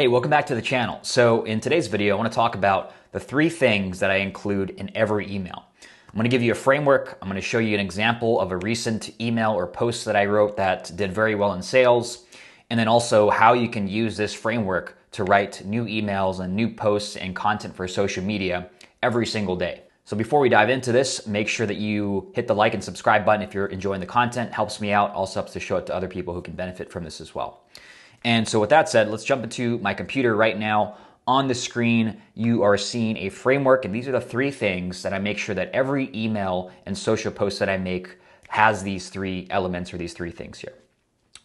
Hey, welcome back to the channel. So in today's video, I want to talk about the three things that I include in every email. I'm going to give you a framework. I'm going to show you an example of a recent email or post that I wrote that did very well in sales, and then also how you can use this framework to write new emails and new posts and content for social media every single day. So before we dive into this, make sure that you hit the like and subscribe button if you're enjoying the content. Helps me out, also helps to show it to other people who can benefit from this as well. And so, with that said, let's jump into my computer right now. On the screen, you are seeing a framework, and these are the three things that I make sure that every email and social post that I make has these three elements or these three things here.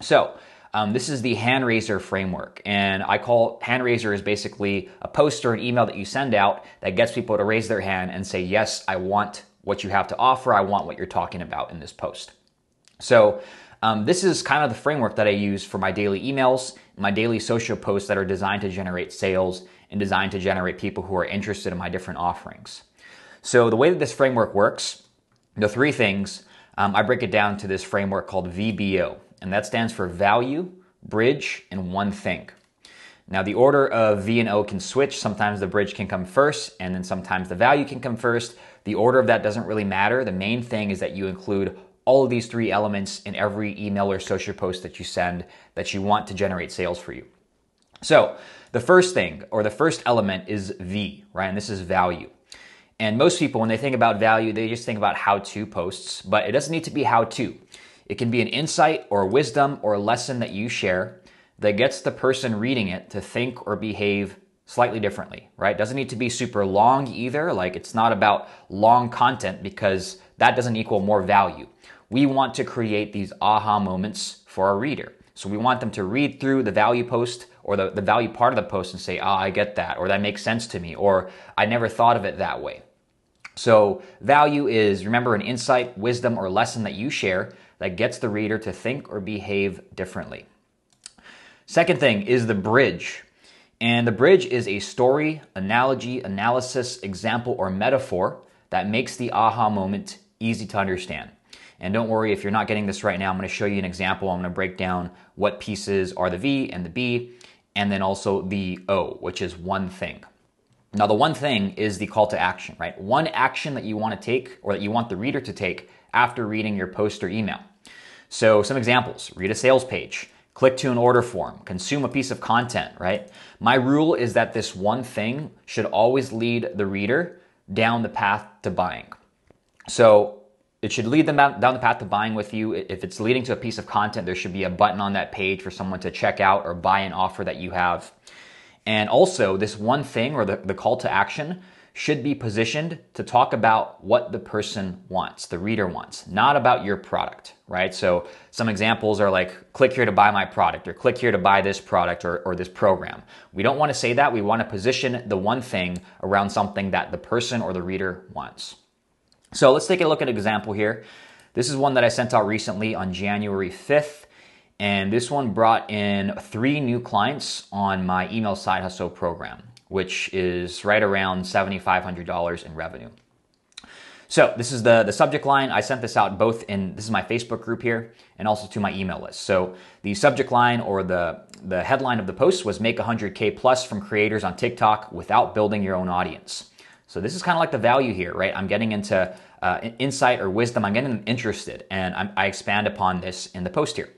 So, um, this is the hand raiser framework, and I call hand raiser is basically a post or an email that you send out that gets people to raise their hand and say, Yes, I want what you have to offer, I want what you're talking about in this post. So, um, this is kind of the framework that I use for my daily emails, my daily social posts that are designed to generate sales and designed to generate people who are interested in my different offerings. So, the way that this framework works, the three things, um, I break it down to this framework called VBO, and that stands for value, bridge, and one thing. Now, the order of V and O can switch. Sometimes the bridge can come first, and then sometimes the value can come first. The order of that doesn't really matter. The main thing is that you include all of these three elements in every email or social post that you send that you want to generate sales for you. So, the first thing or the first element is V, right? And this is value. And most people, when they think about value, they just think about how to posts, but it doesn't need to be how to. It can be an insight or wisdom or a lesson that you share that gets the person reading it to think or behave slightly differently, right? Doesn't need to be super long either. Like it's not about long content because that doesn't equal more value we want to create these aha moments for our reader. So we want them to read through the value post or the, the value part of the post and say, ah, oh, I get that, or that makes sense to me, or I never thought of it that way. So value is, remember, an insight, wisdom, or lesson that you share that gets the reader to think or behave differently. Second thing is the bridge. And the bridge is a story, analogy, analysis, example, or metaphor that makes the aha moment easy to understand. And don't worry if you're not getting this right now, I'm going to show you an example. I'm going to break down what pieces are the V and the B, and then also the O, which is one thing. Now, the one thing is the call to action, right? One action that you want to take or that you want the reader to take after reading your post or email. So, some examples read a sales page, click to an order form, consume a piece of content, right? My rule is that this one thing should always lead the reader down the path to buying. So, it should lead them down the path to buying with you. If it's leading to a piece of content, there should be a button on that page for someone to check out or buy an offer that you have. And also, this one thing or the, the call to action should be positioned to talk about what the person wants, the reader wants, not about your product, right? So, some examples are like, click here to buy my product, or click here to buy this product or, or this program. We don't want to say that. We want to position the one thing around something that the person or the reader wants. So let's take a look at an example here. This is one that I sent out recently on January 5th. And this one brought in three new clients on my email side hustle program, which is right around $7,500 in revenue. So this is the, the subject line. I sent this out both in, this is my Facebook group here, and also to my email list. So the subject line or the, the headline of the post was make 100K plus from creators on TikTok without building your own audience. So this is kind of like the value here, right? I'm getting into uh, insight or wisdom. I'm getting interested, and I'm, i expand upon this in the post here.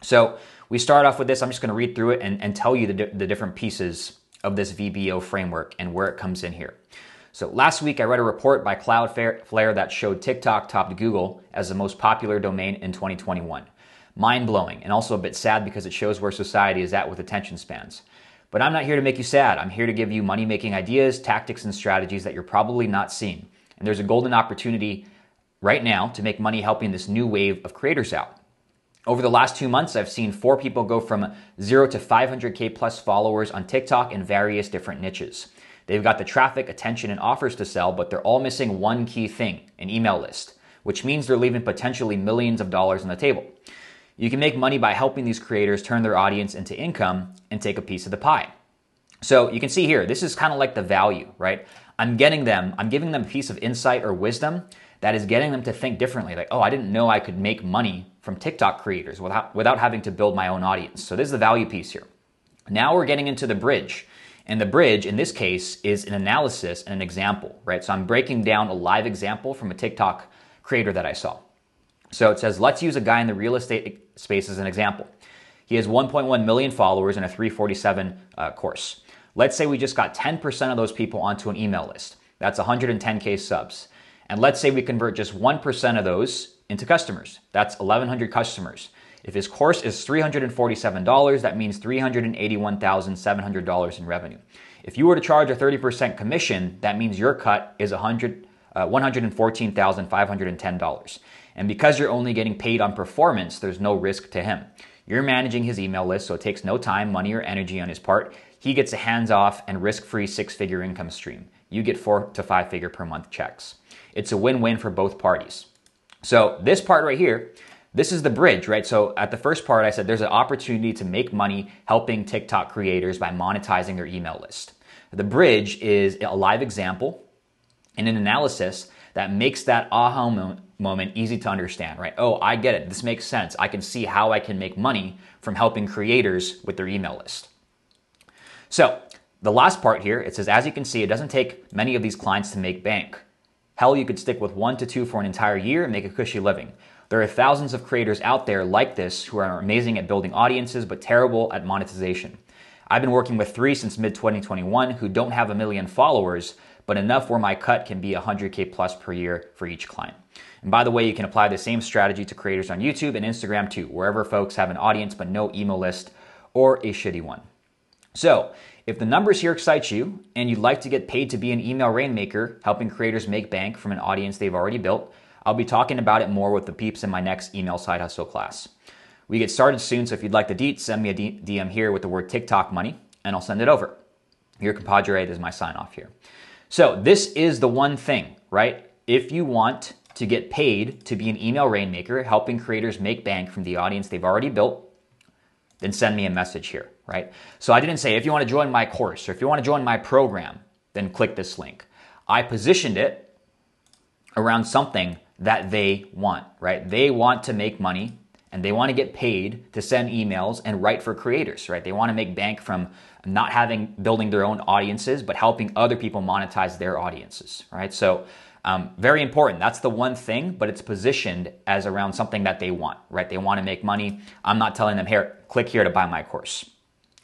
So we start off with this. I'm just going to read through it and, and tell you the, the different pieces of this VBO framework and where it comes in here. So last week I read a report by Cloudflare that showed TikTok topped Google as the most popular domain in 2021. Mind blowing and also a bit sad because it shows where society is at with attention spans. But I'm not here to make you sad. I'm here to give you money making ideas, tactics, and strategies that you're probably not seeing. And there's a golden opportunity right now to make money helping this new wave of creators out. Over the last two months, I've seen four people go from zero to 500K plus followers on TikTok in various different niches. They've got the traffic, attention, and offers to sell, but they're all missing one key thing an email list, which means they're leaving potentially millions of dollars on the table. You can make money by helping these creators turn their audience into income and take a piece of the pie. So you can see here, this is kind of like the value, right? I'm getting them, I'm giving them a piece of insight or wisdom that is getting them to think differently. Like, oh, I didn't know I could make money from TikTok creators without, without having to build my own audience. So this is the value piece here. Now we're getting into the bridge. And the bridge in this case is an analysis and an example, right? So I'm breaking down a live example from a TikTok creator that I saw. So it says, let's use a guy in the real estate space as an example. He has 1.1 million followers in a 347 uh, course. Let's say we just got 10% of those people onto an email list. That's 110K subs. And let's say we convert just 1% of those into customers. That's 1,100 customers. If his course is $347, that means $381,700 in revenue. If you were to charge a 30% commission, that means your cut is 100, uh, $114,510. And because you're only getting paid on performance, there's no risk to him. You're managing his email list, so it takes no time, money, or energy on his part. He gets a hands off and risk free six figure income stream. You get four to five figure per month checks. It's a win win for both parties. So, this part right here, this is the bridge, right? So, at the first part, I said there's an opportunity to make money helping TikTok creators by monetizing their email list. The bridge is a live example and an analysis that makes that aha moment easy to understand, right? Oh, I get it. This makes sense. I can see how I can make money from helping creators with their email list. So, the last part here, it says, as you can see, it doesn't take many of these clients to make bank. Hell, you could stick with one to two for an entire year and make a cushy living. There are thousands of creators out there like this who are amazing at building audiences but terrible at monetization. I've been working with three since mid 2021 who don't have a million followers, but enough where my cut can be 100K plus per year for each client. And by the way, you can apply the same strategy to creators on YouTube and Instagram too, wherever folks have an audience but no email list or a shitty one. So, if the numbers here excite you and you'd like to get paid to be an email rainmaker, helping creators make bank from an audience they've already built, I'll be talking about it more with the peeps in my next email side hustle class. We get started soon, so if you'd like the deets, send me a DM here with the word TikTok money and I'll send it over. Your compadre is my sign off here. So this is the one thing, right? If you want to get paid to be an email rainmaker, helping creators make bank from the audience they've already built, then send me a message here, right? So I didn't say if you want to join my course or if you want to join my program, then click this link. I positioned it around something that they want, right? They want to make money and they want to get paid to send emails and write for creators, right? They want to make bank from not having building their own audiences, but helping other people monetize their audiences, right? So, um, very important. That's the one thing, but it's positioned as around something that they want, right? They want to make money. I'm not telling them here, click here to buy my course.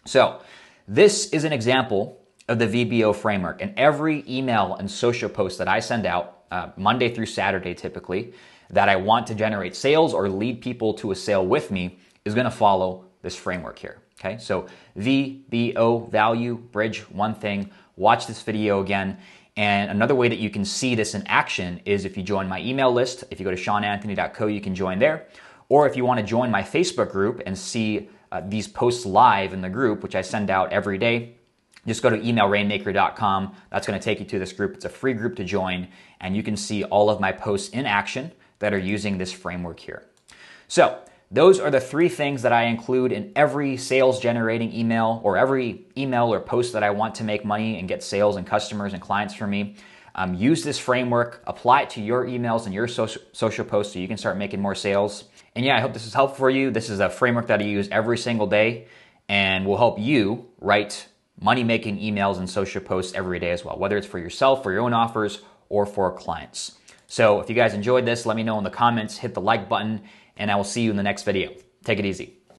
So, this is an example of the VBO framework, and every email and social post that I send out, uh, Monday through Saturday typically, that I want to generate sales or lead people to a sale with me is going to follow this framework here. Okay, so VBO, value, bridge, one thing. Watch this video again. And another way that you can see this in action is if you join my email list. If you go to seananthony.co, you can join there. Or if you want to join my Facebook group and see uh, these posts live in the group, which I send out every day, just go to emailrainmaker.com. That's going to take you to this group. It's a free group to join, and you can see all of my posts in action that are using this framework here. So, those are the three things that I include in every sales generating email or every email or post that I want to make money and get sales and customers and clients for me. Um, use this framework, apply it to your emails and your social, social posts so you can start making more sales. And yeah, I hope this is helpful for you. This is a framework that I use every single day and will help you write money making emails and social posts every day as well, whether it's for yourself, for your own offers, or for clients. So if you guys enjoyed this, let me know in the comments, hit the like button, and I will see you in the next video. Take it easy.